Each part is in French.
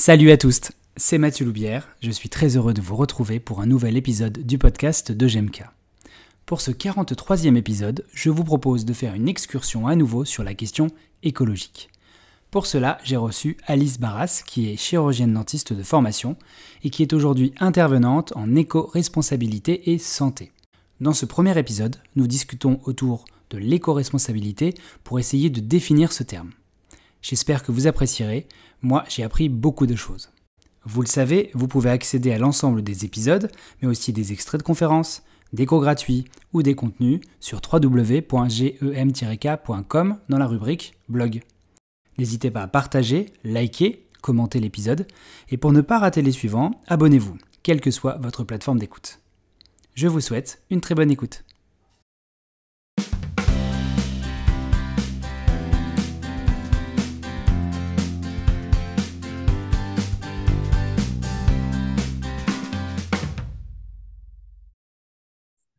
Salut à tous, c'est Mathieu Loubière, je suis très heureux de vous retrouver pour un nouvel épisode du podcast de GMK. Pour ce 43e épisode, je vous propose de faire une excursion à nouveau sur la question écologique. Pour cela, j'ai reçu Alice Barras, qui est chirurgienne dentiste de formation et qui est aujourd'hui intervenante en éco-responsabilité et santé. Dans ce premier épisode, nous discutons autour de l'éco-responsabilité pour essayer de définir ce terme. J'espère que vous apprécierez, moi j'ai appris beaucoup de choses. Vous le savez, vous pouvez accéder à l'ensemble des épisodes, mais aussi des extraits de conférences, des cours gratuits ou des contenus sur www.gem-k.com dans la rubrique blog. N'hésitez pas à partager, liker, commenter l'épisode, et pour ne pas rater les suivants, abonnez-vous, quelle que soit votre plateforme d'écoute. Je vous souhaite une très bonne écoute.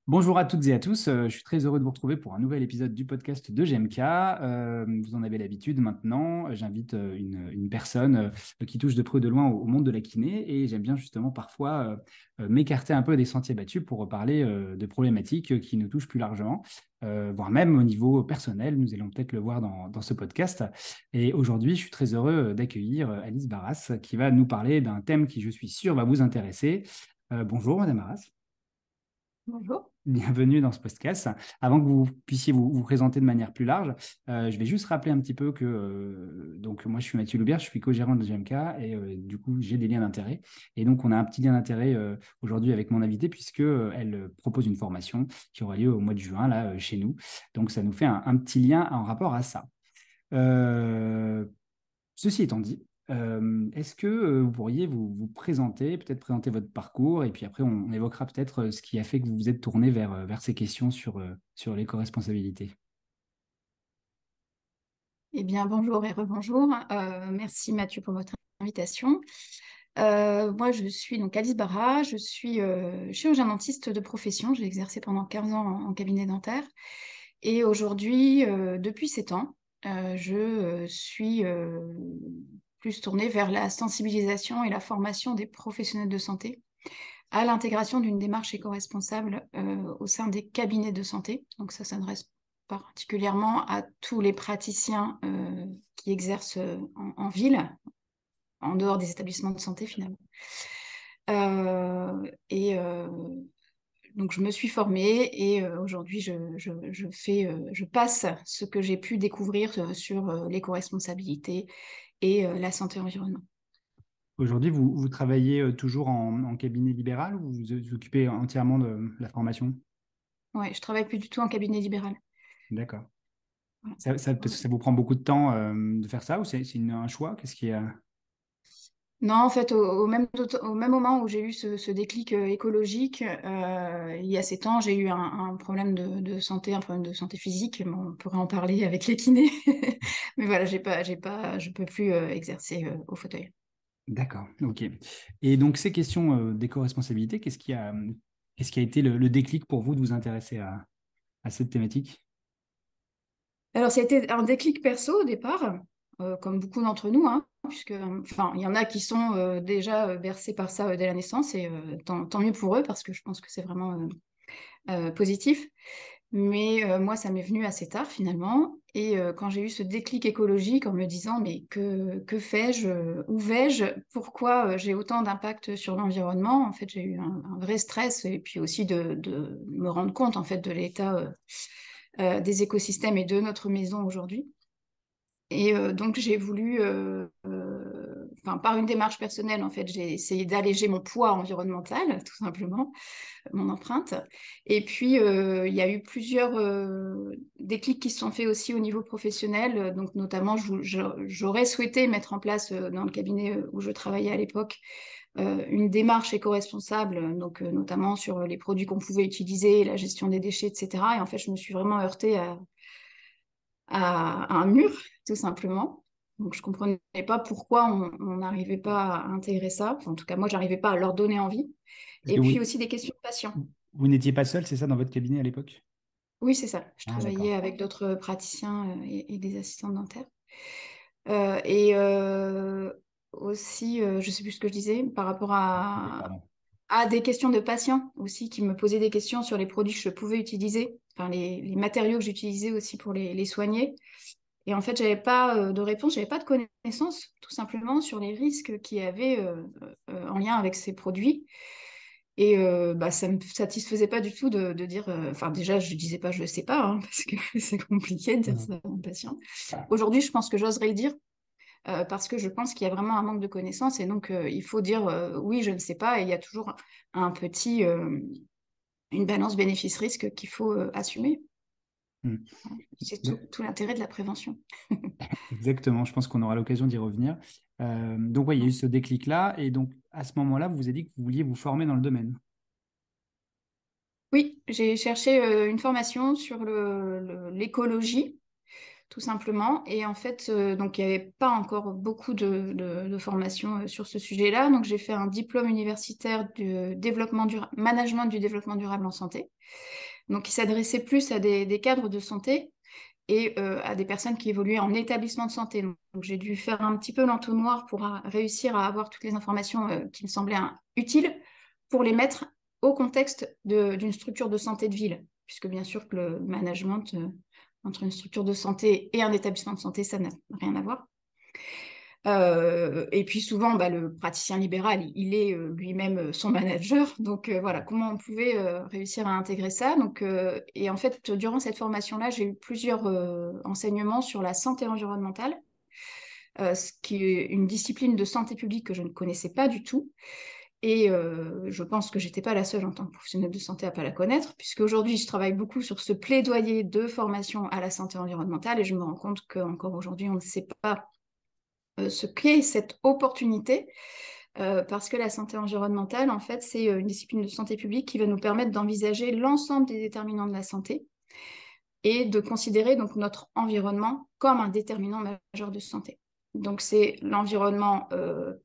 Bonjour à toutes et à tous, euh, je suis très heureux de vous retrouver pour un nouvel épisode du podcast de GMK. Euh, vous en avez l'habitude maintenant, j'invite euh, une, personne qui touche de près ou de loin au, monde de la kiné et j'aime bien justement parfois m'écarter un peu des sentiers battus pour parler de problématiques qui nous touchent plus largement, voire même au niveau personnel, nous allons peut-être le voir dans, ce podcast. Et aujourd'hui, je suis très heureux d'accueillir Alice Barras qui va nous parler d'un thème qui, je suis sûr, va vous intéresser. bonjour Madame Barras. Bonjour. Bienvenue dans ce podcast. Avant que vous puissiez vous, présenter de manière plus large, euh, je vais juste rappeler un petit peu que euh, donc moi je suis Mathieu Loubert, je suis co-gérant de GMK et euh, du coup j'ai des liens d'intérêt. Et donc on a un petit lien d'intérêt aujourd'hui avec mon invité puisque elle propose une formation qui aura lieu au mois de juin là chez nous. Donc ça nous fait un petit lien en rapport à ça. ceci étant dit, est-ce que vous pourriez vous, présenter, peut-être présenter votre parcours, et puis après on, évoquera peut-être ce qui a fait que vous vous êtes tourné vers, ces questions sur, l'éco-responsabilité? Eh bien, bonjour et rebonjour. merci Mathieu pour votre invitation. moi, je suis donc Alice Barra, je suis chirurgien dentiste de profession. J'ai exercé pendant 15 ans en, en cabinet dentaire. Et aujourd'hui, depuis 7 ans, je suis plus tournée vers la sensibilisation et la formation des professionnels de santé à l'intégration d'une démarche éco-responsable euh, au sein des cabinets de santé. Donc ça s'adresse particulièrement à tous les praticiens euh, qui exercent euh, en, ville, en dehors des établissements de santé finalement. et donc je me suis formée et aujourd'hui je, je, passe ce que j'ai pu découvrir sur l'éco-responsabilité et euh, la santé environnement. Aujourd'hui, vous, vous, travaillez euh, toujours en, cabinet libéral ou vous vous occupez entièrement de la formation? Oui, je travaille plus du tout en cabinet libéral. D'accord. Ça, ça, ça, vous prend beaucoup de temps euh, de faire ça ou c'est un choix? Qu'est-ce qui a non, en fait, au, même, au même moment où j'ai eu ce, déclic écologique, il y a sept ans, j'ai eu un, problème de, santé, un problème de santé physique. on pourrait en parler avec les kinés. Mais voilà, j'ai pas, j'ai pas, je peux plus exercer au fauteuil. D'accord, ok. Et donc, ces questions d'éco-responsabilité, qu'est-ce qui a, qu'est-ce qui a été le, déclic pour vous de vous intéresser à, à cette thématique? Alors, ça a été un déclic perso au départ. Euh, comme beaucoup d'entre nous, hein, puisque enfin il y en a qui sont euh, déjà euh, bercés par ça dès la naissance et tant, mieux pour eux parce que je pense que c'est vraiment positif. Mais moi, ça m'est venu assez tard finalement. Et quand j'ai eu ce déclic écologique en me disant mais que, que fais-je Où vais-je Pourquoi j'ai autant d'impact sur l'environnement En fait, j'ai eu un, vrai stress et puis aussi de, me rendre compte en fait de l'état des écosystèmes et de notre maison aujourd'hui. Et euh, donc, j'ai voulu, euh, euh, par une démarche personnelle, en fait, j'ai essayé d'alléger mon poids environnemental, tout simplement, mon empreinte. Et puis, il y a eu plusieurs déclics qui se sont faits aussi au niveau professionnel. Donc, notamment, j'aurais souhaité mettre en place dans le cabinet où je travaillais à l'époque une démarche éco-responsable, donc notamment sur les produits qu'on pouvait utiliser, la gestion des déchets, etc. Et en fait, je me suis vraiment heurtée à, à, un mur, tout simplement. Donc, je ne comprenais pas pourquoi on n'arrivait pas à intégrer ça. en tout cas, moi, je n'arrivais pas à leur donner envie. et puis aussi des questions de patients. Vous n'étiez pas seul, c'est ça, dans votre cabinet à l'époque? Oui, c'est ça. Je ah, travaillais avec d'autres praticiens euh, et, des assistants dentaires. Euh, et, euh, aussi, je ne sais plus ce que je disais, par rapport à, à des questions de patients aussi qui me posaient des questions sur les produits que je pouvais utiliser, enfin les, matériaux que j'utilisais aussi pour les, soigner. Et en fait, j'avais pas de réponse, j'avais pas de connaissances tout simplement sur les risques qu'il y avait en lien avec ces produits. Et bah, ça ne me satisfaisait pas du tout de, dire, enfin déjà, je ne disais pas je ne sais pas, hein, parce que c'est compliqué de dire mmh. ça à un patient. Aujourd'hui, je pense que j'oserais le dire, parce que je pense qu'il y a vraiment un manque de connaissances, et donc il faut dire oui, je ne sais pas, et il y a toujours un petit, une balance bénéfice-risque qu'il faut assumer. Mmh. C'est tout, l'intérêt de la prévention. Exactement, je pense qu'on aura l'occasion d'y revenir. donc, oui, il y a eu ce déclic-là, et donc à ce moment-là, vous vous avez dit que vous vouliez vous former dans le domaine. Oui, j'ai cherché une formation sur l'écologie, tout simplement. Et en fait, donc il n'y avait pas encore beaucoup de, de, formations sur ce sujet-là. Donc j'ai fait un diplôme universitaire du développement management du développement durable en santé. Donc, il s'adressait plus à des, cadres de santé et euh, à des personnes qui évoluaient en établissement de santé. Donc, j'ai dû faire un petit peu l'entonnoir pour réussir à avoir toutes les informations euh, qui me semblaient hein, utiles pour les mettre au contexte d'une structure de santé de ville, puisque bien sûr que le management euh, entre une structure de santé et un établissement de santé, ça n'a rien à voir. Euh, et puis souvent, bah, le praticien libéral, il est euh, lui-même euh, son manager. Donc voilà, comment on pouvait réussir à intégrer ça? Et en fait, durant cette formation-là, j'ai eu plusieurs enseignements sur la santé environnementale, ce qui est une discipline de santé publique que je ne connaissais pas du tout. Et je pense que j'étais pas la seule en tant que professionnelle de santé à pas la connaître, puisque aujourd'hui je travaille beaucoup sur ce plaidoyer de formation à la santé environnementale et je me rends compte qu'encore aujourd'hui on ne sait pas euh, ce qu'est cette opportunité, euh, parce que la santé environnementale, en fait, c'est euh, une discipline de santé publique qui va nous permettre d'envisager l'ensemble des déterminants de la santé et de considérer donc notre environnement comme un déterminant majeur de santé. Donc c'est l'environnement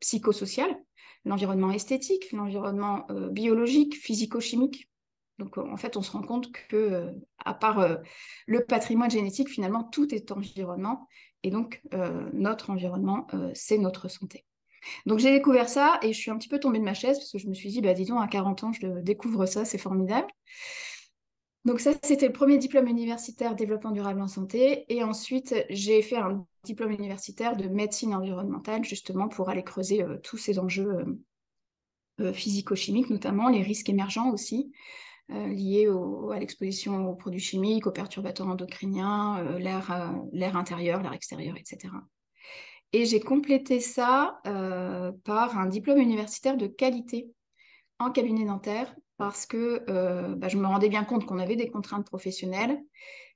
psychosocial, l'environnement esthétique, l'environnement biologique, physico-chimique. Donc en fait, on se rend compte que à part le patrimoine génétique, finalement tout est environnement et donc, euh, notre environnement, euh, c'est notre santé. Donc, j'ai découvert ça et je suis un petit peu tombée de ma chaise parce que je me suis dit, bah, dis donc, à 40 ans, je découvre ça, c'est formidable. Donc, ça, c'était le premier diplôme universitaire développement durable en santé. Et ensuite, j'ai fait un diplôme universitaire de médecine environnementale, justement, pour aller creuser euh, tous ces enjeux physico-chimiques, notamment les risques émergents aussi. Euh, liées à l'exposition aux produits chimiques, aux perturbateurs endocriniens, euh, euh, l'air intérieur, l'air extérieur, etc. Et j'ai complété ça par un diplôme universitaire de qualité en cabinet dentaire parce que bah, je me rendais bien compte qu'on avait des contraintes professionnelles,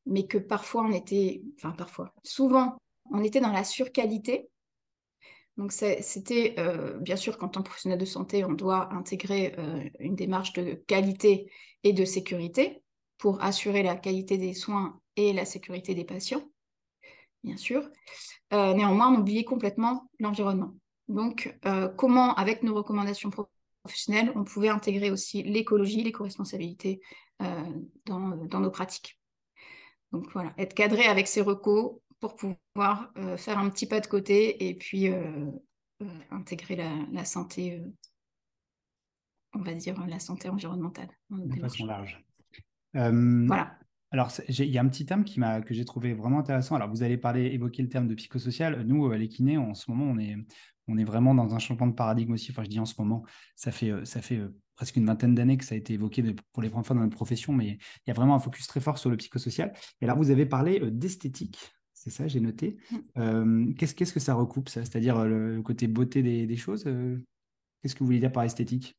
mais que parfois on était, enfin parfois, souvent on était dans la surqualité donc c'était, euh, bien sûr, qu'en tant que professionnel de santé, on doit intégrer euh, une démarche de qualité et de sécurité pour assurer la qualité des soins et la sécurité des patients, bien sûr. Euh, néanmoins, on oubliait complètement l'environnement. Donc, comment, avec nos recommandations professionnelles, on pouvait intégrer aussi l'écologie, l'éco-responsabilité dans, dans nos pratiques. Donc voilà, être cadré avec ces recos pour pouvoir euh, faire un petit pas de côté et puis euh, euh, intégrer la, santé, on va dire la santé environnementale. De façon large. voilà. Alors, il y a un petit terme qui que j'ai trouvé vraiment intéressant. Alors, vous allez parler, évoquer le terme de psychosocial. Nous, les kinés, en ce moment, on est, on est vraiment dans un changement de paradigme aussi. Enfin, je dis en ce moment, ça fait, ça fait presque une vingtaine d'années que ça a été évoqué pour les premières fois dans notre profession, mais il y a vraiment un focus très fort sur le psychosocial. Et alors, vous avez parlé d'esthétique c'est ça, j'ai noté. Mmh. qu'est-ce, que ça recoupe, ça? C'est-à-dire le côté beauté des, choses Qu'est-ce que vous voulez dire par esthétique?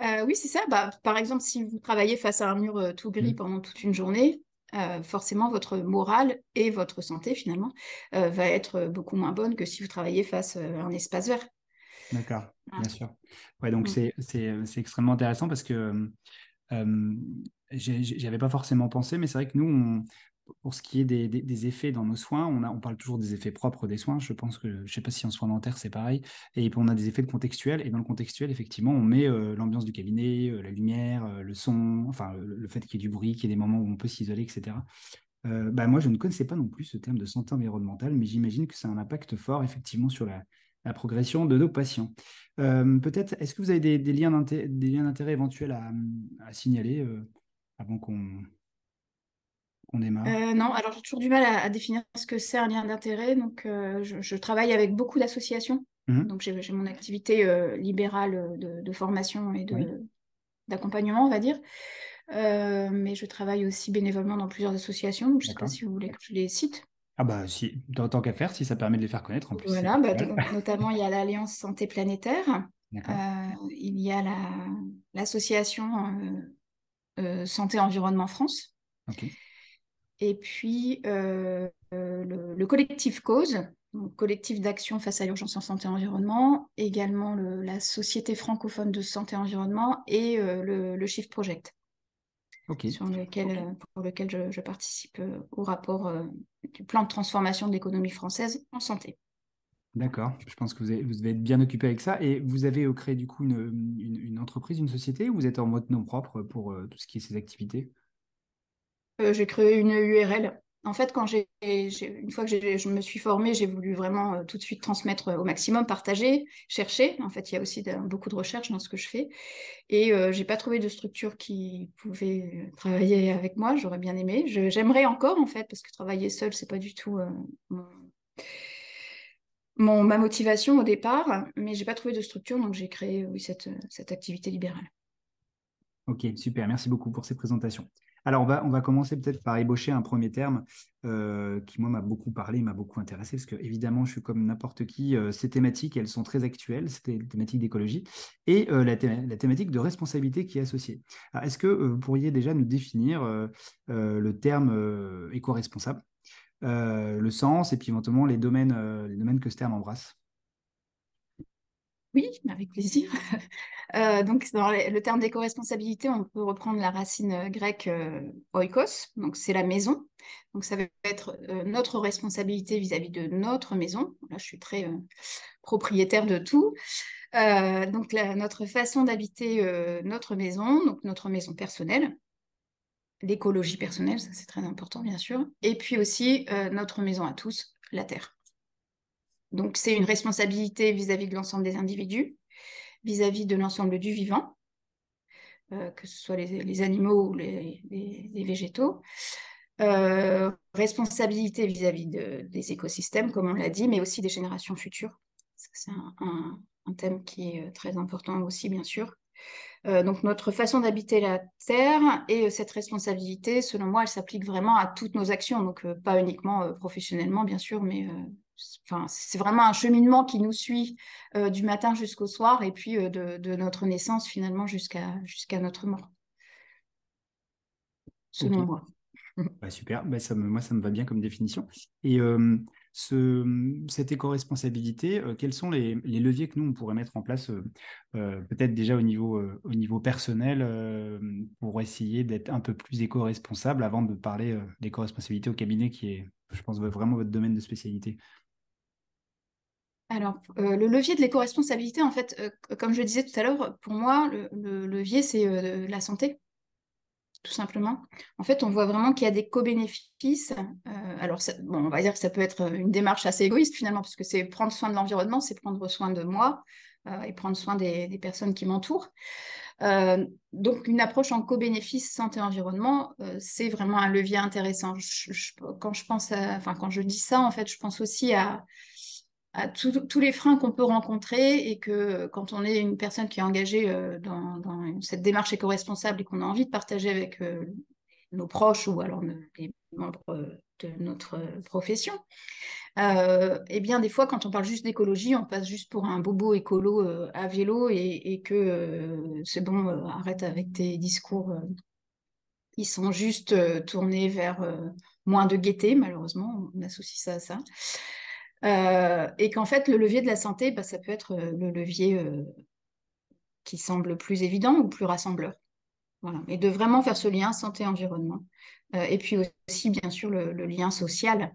Oui, c'est ça. Bah, par exemple, si vous travaillez face à un mur tout gris mmh. pendant toute une journée, forcément, votre morale et votre santé, finalement, va être beaucoup moins bonne que si vous travaillez face à un espace vert. D'accord, bien sûr. Ouais, donc mmh. c'est, extrêmement intéressant parce que j'y avais pas forcément pensé, mais c'est vrai que nous, on, pour ce qui est des, effets dans nos soins, on, parle toujours des effets propres des soins. Je pense que, je ne sais pas si en soins dentaires c'est pareil. Et on a des effets de contextuels. Et dans le contextuel, effectivement, on met euh, l'ambiance du cabinet, euh, la lumière, euh, le son, enfin le, fait qu'il y ait du bruit, qu'il y ait des moments où on peut s'isoler, etc. bah, moi, je ne connaissais pas non plus ce terme de santé environnementale, mais j'imagine que ça a un impact fort effectivement sur la progression de nos patients. Peut-être, est-ce que vous avez des, liens d'intérêt éventuels à, signaler avant qu'on démarre Non, alors j'ai toujours du mal à, définir ce que c'est un lien d'intérêt. Donc, je, travaille avec beaucoup d'associations. Mmh donc, j'ai mon activité libérale de, formation et d'accompagnement, on va dire. Euh, mais je travaille aussi bénévolement dans plusieurs associations, donc je ne sais pas si vous voulez que je les cite. Ah bah si, tant qu'à faire, si ça permet de les faire connaître en plus. Voilà, bah, notamment il y a l'Alliance Santé Planétaire, euh, il y a l'association euh, Santé Environnement France, et puis le, le, collectif Cause, donc, collectif d'action face à l'urgence en santé et environnement, également le, la Société francophone de santé et environnement et le, le Shift Project. Sur lequel, euh, pour lequel je, participe euh, au rapport euh, du plan de transformation de l'économie française en santé. D'accord, je pense que vous, vous devez être bien occupé avec ça. Et vous avez créé du coup une, une, entreprise, une société, ou vous êtes en mode nom propre pour tout ce qui est ces activités? J'ai créé une URL en fait, quand j'ai, une fois que je me suis formée, j'ai voulu vraiment euh, tout de suite transmettre euh, au maximum, partager, chercher. En fait, il y a aussi beaucoup de recherche dans ce que je fais. Et je euh, j'ai pas trouvé de structure qui pouvait travailler avec moi. J'aurais bien aimé. j'aimerais encore, en fait, parce que travailler seul, c'est pas du tout mon, ma motivation au départ. Mais j'ai pas trouvé de structure, donc j'ai créé oui, cette, cette activité libérale. Ok, super. Merci beaucoup pour ces présentations. Alors, on va, commencer peut-être par ébaucher un premier terme euh, qui, moi, m'a beaucoup parlé, m'a beaucoup intéressé, parce que, évidemment, je suis comme n'importe qui, euh, ces thématiques, elles sont très actuelles, ces thématiques d'écologie, et euh, la, thématique de responsabilité qui est associée. Est-ce que vous pourriez déjà nous définir le terme éco-responsable, le sens, et puis éventuellement les domaines, les domaines que ce terme embrasse? Oui, avec plaisir. Euh, donc, dans le terme d'éco-responsabilité, on peut reprendre la racine euh, grecque euh, oikos, donc c'est la maison. Donc, ça va être notre responsabilité vis-à-vis de notre maison. Là, je suis très propriétaire de tout. donc, notre façon d'habiter notre maison, donc notre maison personnelle, l'écologie personnelle, ça c'est très important, bien sûr. Et puis aussi notre maison à tous, la terre. Donc, c'est une responsabilité vis-à-vis de l'ensemble des individus, vis-à-vis de l'ensemble du vivant, euh, que ce soit les, animaux ou les, végétaux. Euh, responsabilité vis-à-vis des écosystèmes, comme on l'a dit, mais aussi des générations futures. C'est un, thème qui est euh, très important aussi, bien sûr. donc notre façon d'habiter la Terre et cette responsabilité, selon moi, elle s'applique vraiment à toutes nos actions, donc pas uniquement professionnellement, bien sûr, mais c'est vraiment un cheminement qui nous suit euh, du matin jusqu'au soir et puis euh, de, notre naissance finalement jusqu'à jusqu'à notre mort. Selon moi. Bah, super, bah, ça moi ça me va bien comme définition. Et cette éco-responsabilité, euh, quels sont les, leviers que nous on pourrait mettre en place, peut-être déjà au niveau, au niveau personnel, pour essayer d'être un peu plus éco-responsable avant de parler d'éco-responsabilité au cabinet qui est, je pense, vraiment votre domaine de spécialité? Alors, euh, le levier de l'éco-responsabilité, en fait, euh, comme je disais tout à l'heure, pour moi, le, levier, c'est euh, la santé, tout simplement. En fait, on voit vraiment qu'il y a des co-bénéfices. alors, bon, on va dire que ça peut être une démarche assez égoïste, finalement, parce que c'est prendre soin de l'environnement, c'est prendre soin de moi et prendre soin des, personnes qui m'entourent. donc, une approche en co-bénéfice santé-environnement, c'est vraiment un levier intéressant. quand je pense enfin, quand je dis ça, en fait, je pense aussi à à tous les freins qu'on peut rencontrer et que quand on est une personne qui est engagée euh, dans, cette démarche éco-responsable et qu'on a envie de partager avec euh, nos proches ou alors les membres de notre profession, euh, eh bien des fois quand on parle juste d'écologie, on passe juste pour un bobo écolo à vélo et, que c'est bon, arrête avec tes discours qui sont juste tournés vers moins de gaieté, malheureusement, on associe ça à ça. Euh, et qu'en fait, le levier de la santé, bah, ça peut être euh, le levier euh, qui semble plus évident ou plus rassembleur. Voilà. Et de vraiment faire ce lien santé-environnement. et puis aussi, bien sûr, le, lien social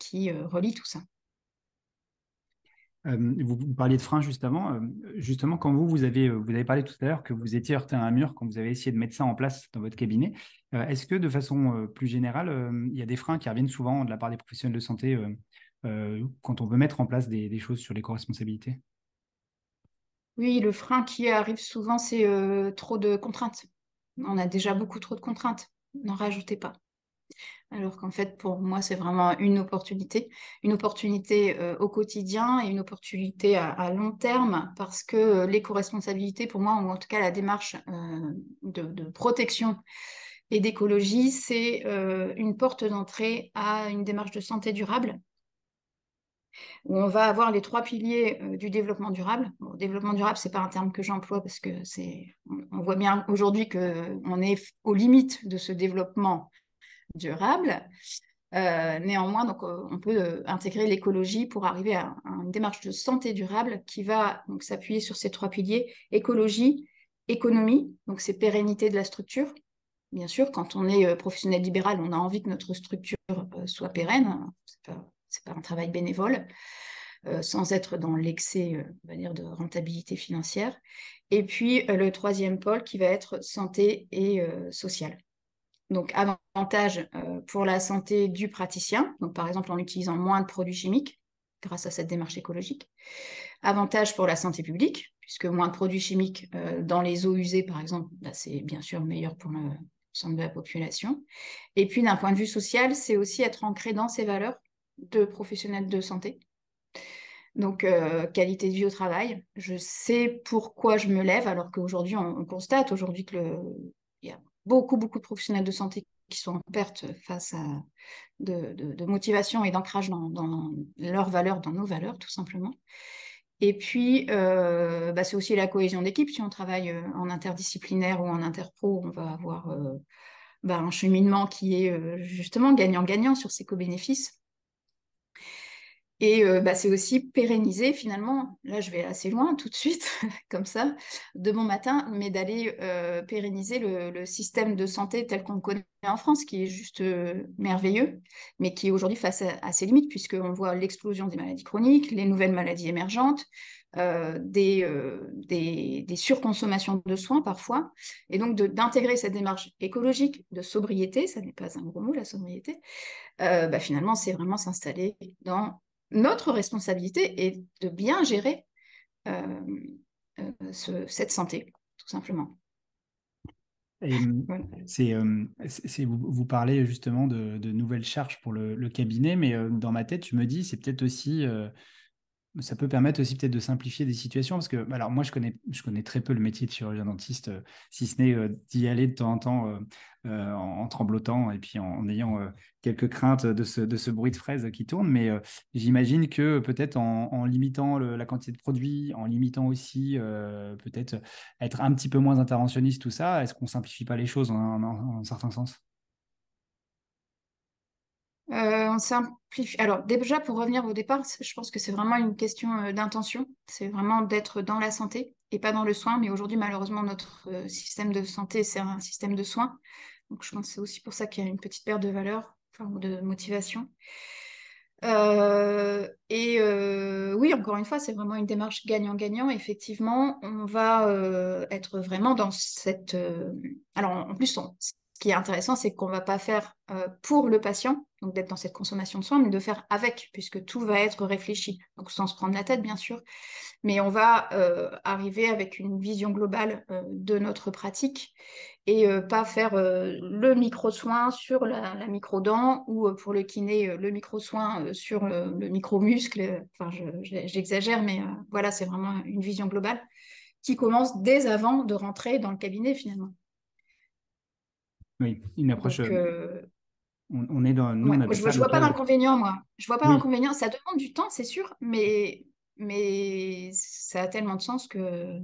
qui relie tout ça. vous, parliez de frein juste avant. justement, quand vous, vous avez, vous avez parlé tout à l'heure que vous étiez heurté à un mur quand vous avez essayé de mettre ça en place dans votre cabinet. Est-ce que de façon plus générale, il y a des freins qui reviennent souvent de la part des professionnels de santé quand on veut mettre en place des, choses sur l'éco-responsabilité Oui, le frein qui arrive souvent, c'est trop de contraintes. On a déjà beaucoup trop de contraintes. N'en rajoutez pas. Alors qu'en fait, pour moi, c'est vraiment une opportunité, une opportunité euh, au quotidien et une opportunité à, long terme, parce que euh, l'éco-responsabilité, pour moi, ou en tout cas la démarche euh, de, protection et d'écologie, c'est une porte d'entrée à une démarche de santé durable, où on va avoir les trois piliers du développement durable. développement durable, c'est pas un terme que j'emploie parce que on voit bien aujourd'hui qu'on est aux limites de ce développement durable. Euh, néanmoins, euh, on peut euh, intégrer l'écologie pour arriver à, une démarche de santé durable qui va s'appuyer sur ces trois piliers écologie, économie, donc c'est pérennité de la structure. Bien sûr, quand on est professionnel libéral, on a envie que notre structure soit pérenne. Pas, pas un travail bénévole. sans être dans l'excès, dire, de rentabilité financière. Et puis le troisième pôle qui va être santé et sociale. Donc, avantage euh, pour la santé du praticien, donc par exemple en utilisant moins de produits chimiques grâce à cette démarche écologique. Avantage pour la santé publique, puisque moins de produits chimiques euh, dans les eaux usées, par exemple, bah, c'est bien sûr meilleur pour l'ensemble de la population. Et puis, d'un point de vue social, c'est aussi être ancré dans ces valeurs de professionnels de santé. Donc, euh, qualité de vie au travail. Je sais pourquoi je me lève, alors qu'aujourd'hui, on, constate aujourd'hui y a beaucoup, beaucoup de professionnels de santé qui sont en perte face à de, motivation et d'ancrage dans, leurs valeurs, dans nos valeurs, tout simplement. Et puis, euh, bah, c'est aussi la cohésion d'équipe. Si on travaille euh, en interdisciplinaire ou en interpro, on va avoir bah, un cheminement qui est justement gagnant-gagnant sur ces co-bénéfices. Et euh, bah, c'est aussi pérenniser finalement, là je vais assez loin tout de suite, comme ça, de bon matin, mais d'aller euh, pérenniser le, système de santé tel qu'on le connaît en France, qui est juste euh, merveilleux, mais qui est aujourd'hui face à, ses limites, puisqu'on voit l'explosion des maladies chroniques, les nouvelles maladies émergentes, des, surconsommations de soins parfois, et donc d'intégrer cette démarche écologique de sobriété, ça n'est pas un gros mot la sobriété, bah, finalement c'est vraiment s'installer dans notre responsabilité est de bien gérer euh, euh, cette santé, tout simplement. c'est, euh, vous, parlez justement de, nouvelles charges pour le, cabinet, mais dans ma tête, je me dis, c'est peut-être aussi ça peut permettre aussi peut-être de simplifier des situations parce que alors moi je connais je connais très peu le métier de chirurgien dentiste euh, si ce n'est euh, d'y aller de temps en temps euh, en, tremblotant et puis en, ayant quelques craintes de ce, de ce bruit de fraise qui tourne. Mais j'imagine que peut-être en, limitant la quantité de produits en limitant aussi peut-être être un petit peu moins interventionniste tout ça est-ce qu'on simplifie pas les choses en un certain sens? Euh, on simplifie. Alors, déjà, pour revenir au départ, je pense que c'est vraiment une question euh, d'intention. C'est vraiment d'être dans la santé et pas dans le soin. Mais aujourd'hui, malheureusement, notre euh, système de santé, c'est un système de soins. Donc, je pense que c'est aussi pour ça qu'il y a une petite perte de valeur, enfin, de motivation. et oui, encore une fois, c'est vraiment une démarche gagnant-gagnant. Effectivement, on va être vraiment dans cette. Alors, en plus, ce qui est intéressant, c'est qu'on ne va pas faire pour le patient, donc d'être dans cette consommation de soins, mais de faire avec, puisque tout va être réfléchi, donc sans se prendre la tête, bien sûr, mais on va euh, arriver avec une vision globale euh, de notre pratique et euh, pas faire le micro-soin sur la, micro-dent ou pour le kiné, le micro-soin sur le micro-muscle, enfin j'exagère, mais voilà, c'est vraiment une vision globale qui commence dès avant de rentrer dans le cabinet finalement. Oui, une approche on, est dans. Nous, je, ne vois pas d'inconvénient, moi. Je vois pas d'inconvénient. Ça demande du temps, c'est sûr, mais, mais ça a tellement de sens que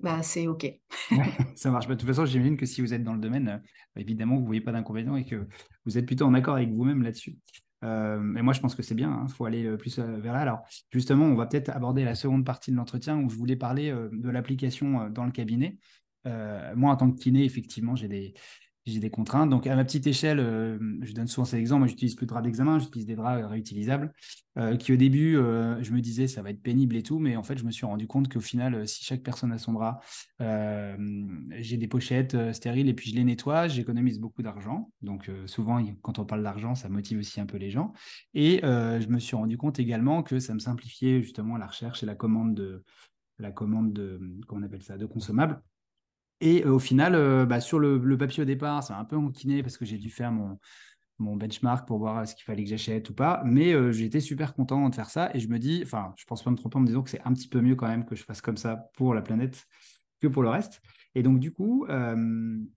bah, c'est OK. ça marche. Bah, de toute façon, j'imagine que si vous êtes dans le domaine, euh, évidemment, vous ne voyez pas d'inconvénient et que vous êtes plutôt en accord avec vous-même là-dessus. Euh, et moi, je pense que c'est bien, il hein. faut aller plus euh, vers là. Alors, justement, on va peut-être aborder la seconde partie de l'entretien où je voulais parler de l'application dans le cabinet. moi, en tant que kiné, effectivement, j'ai des, j'ai des contraintes. Donc, à ma petite échelle, euh, je donne souvent cet exemple. Moi, j'utilise plus de draps d'examen, j'utilise des draps réutilisables, euh, qui au début, euh, je me disais, ça va être pénible et tout, mais en fait, je me suis rendu compte qu'au final, si chaque personne a son drap, j'ai des pochettes stériles et puis je les nettoie, j'économise beaucoup d'argent. Donc, souvent, quand on parle d'argent, ça motive aussi un peu les gens. Et je me suis rendu compte également que ça me simplifiait justement la recherche et la commande de la commande de, comment on appelle ça, de consommables. Et au final, bah, sur le, papier au départ, ça m'a un peu enquiné parce que j'ai dû faire mon, benchmark pour voir ce qu'il fallait que j'achète ou pas. Mais j'étais super content de faire ça. Et je me dis, enfin, je pense pas me tromper en me disant que c'est un petit peu mieux quand même que je fasse comme ça pour la planète que pour le reste. Et donc, du coup, à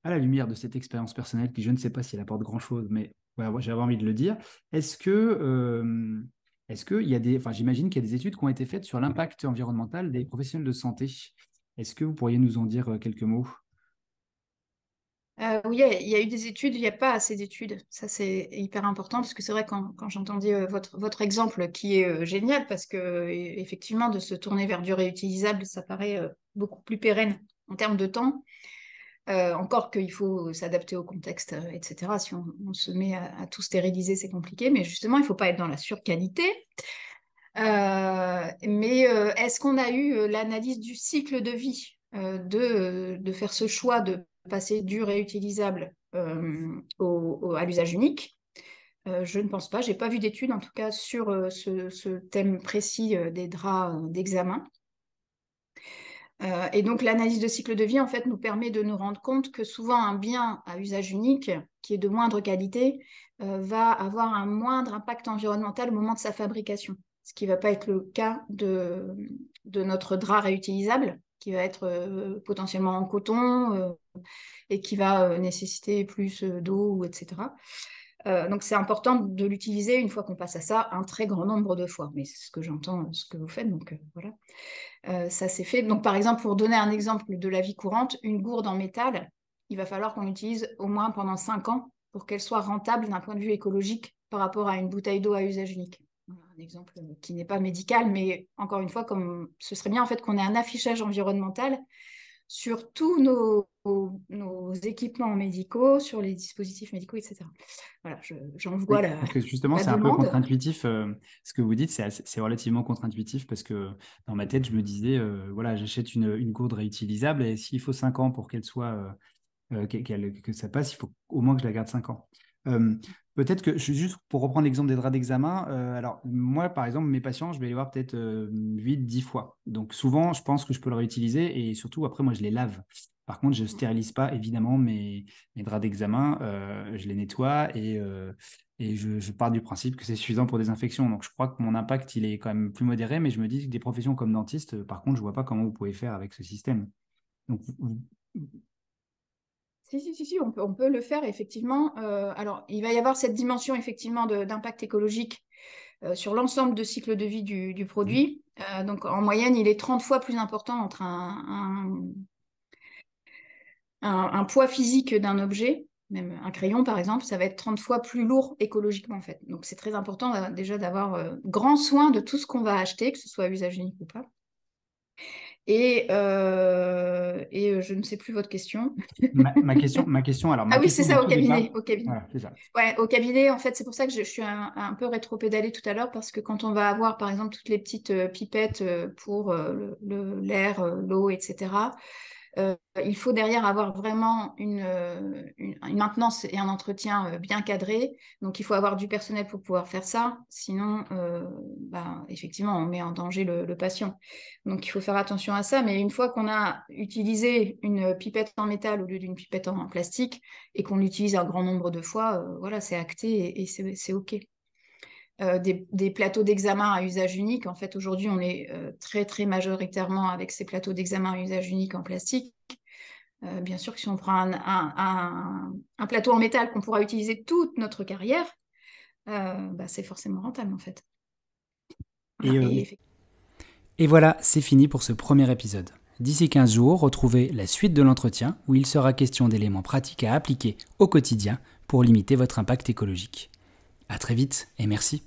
la lumière de cette expérience personnelle, qui je ne sais pas si elle apporte grand-chose, mais voilà, j'avais envie de le dire, est-ce que... est-ce y a des, enfin, j'imagine qu'il y a des études qui ont été faites sur l'impact environnemental des professionnels de santé? Est-ce que vous pourriez nous en dire quelques mots? Euh, oui, il y a eu des études, il n'y a pas assez d'études. Ça, c'est hyper important parce que c'est vrai, quand, quand j'entendais votre, votre exemple qui est génial, parce que effectivement, de se tourner vers du réutilisable, ça paraît beaucoup plus pérenne en termes de temps. encore qu'il faut s'adapter au contexte, etc. Si on, se met à, tout stériliser, c'est compliqué. Mais justement, il ne faut pas être dans la surqualité. Mais est-ce qu'on a eu l'analyse du cycle de vie de, faire ce choix de passer du réutilisable au, à l'usage unique? Je ne pense pas. Je n'ai pas vu d'études, en tout cas, sur ce, thème précis des draps d'examen. et donc l'analyse de cycle de vie, en fait, nous permet de nous rendre compte que souvent un bien à usage unique, qui est de moindre qualité, va avoir un moindre impact environnemental au moment de sa fabrication ce qui ne va pas être le cas de, notre drap réutilisable, qui va être euh, potentiellement en coton euh, et qui va euh, nécessiter plus d'eau, etc. donc c'est important de l'utiliser une fois qu'on passe à ça un très grand nombre de fois. Mais c'est ce que j'entends, ce que vous faites, donc voilà. ça c'est fait. Donc par exemple, pour donner un exemple de la vie courante, une gourde en métal, il va falloir qu'on l'utilise au moins pendant 5 ans pour qu'elle soit rentable d'un point de vue écologique par rapport à une bouteille d'eau à usage unique un exemple qui n'est pas médical, mais encore une fois, comme ce serait bien en fait qu'on ait un affichage environnemental sur tous nos, nos, équipements médicaux, sur les dispositifs médicaux, etc. Voilà, j'en vois la. justement, c'est un peu contre-intuitif. Euh, ce que vous dites, c'est relativement contre-intuitif parce que dans ma tête, je me disais, euh, voilà, j'achète une, une, gourde réutilisable et s'il faut 5 ans pour qu'elle soit, euh, que ça passe, il faut au moins que je la garde 5 ans. Peut-être que, juste pour reprendre l'exemple des draps d'examen, euh, alors moi, par exemple, mes patients, je vais les voir peut-être 8-10 euh, fois. Donc souvent, je pense que je peux le réutiliser et surtout, après, moi, je les lave. Par contre, je ne stérilise pas, évidemment, mes, draps d'examen. Euh, je les nettoie et, et je, pars du principe que c'est suffisant pour des infections. Donc je crois que mon impact, il est quand même plus modéré, mais je me dis que des professions comme dentiste, par contre, je ne vois pas comment vous pouvez faire avec ce système. Donc, si, si, si, on, peut, on peut le faire effectivement. Euh, alors, il va y avoir cette dimension effectivement d'impact écologique euh, sur l'ensemble de cycle de vie du, produit. Euh, donc, en moyenne, il est 30 fois plus important entre un, un, poids physique d'un objet, même un crayon par exemple, ça va être 30 fois plus lourd écologiquement en fait. Donc, c'est très important déjà d'avoir grand soin de tout ce qu'on va acheter, que ce soit à usage unique ou pas. Et, euh, et euh, je ne sais plus votre question. ma, question, ma question, alors. ah oui, c'est ça, au cabinet. Au cabinet. Ouais, au cabinet, en fait, c'est pour ça que je, suis un, un peu rétro-pédalée tout à l'heure, parce que quand on va avoir, par exemple, toutes les petites euh, pipettes pour l'air, l'eau, etc., euh, il faut derrière avoir vraiment une, euh, maintenance et un entretien euh, bien cadré. Donc, il faut avoir du personnel pour pouvoir faire ça. Sinon, bah, effectivement, on met en danger le, patient. Donc, il faut faire attention à ça. Mais une fois qu'on a utilisé une pipette en métal au lieu d'une pipette en plastique et qu'on l'utilise un grand nombre de fois, voilà, c'est acté et c'est OK. Euh, des, plateaux d'examen à usage unique. En fait, aujourd'hui, on est euh, très, très majoritairement avec ces plateaux d'examen à usage unique en plastique. Euh, bien sûr que si on prend un, plateau en métal qu'on pourra utiliser toute notre carrière, bah, c'est forcément rentable en fait. et voilà, c'est fini pour ce premier épisode. D'ici 15 jours, retrouvez la suite de l'entretien où il sera question d'éléments pratiques à appliquer au quotidien pour limiter votre impact écologique. A très vite et merci.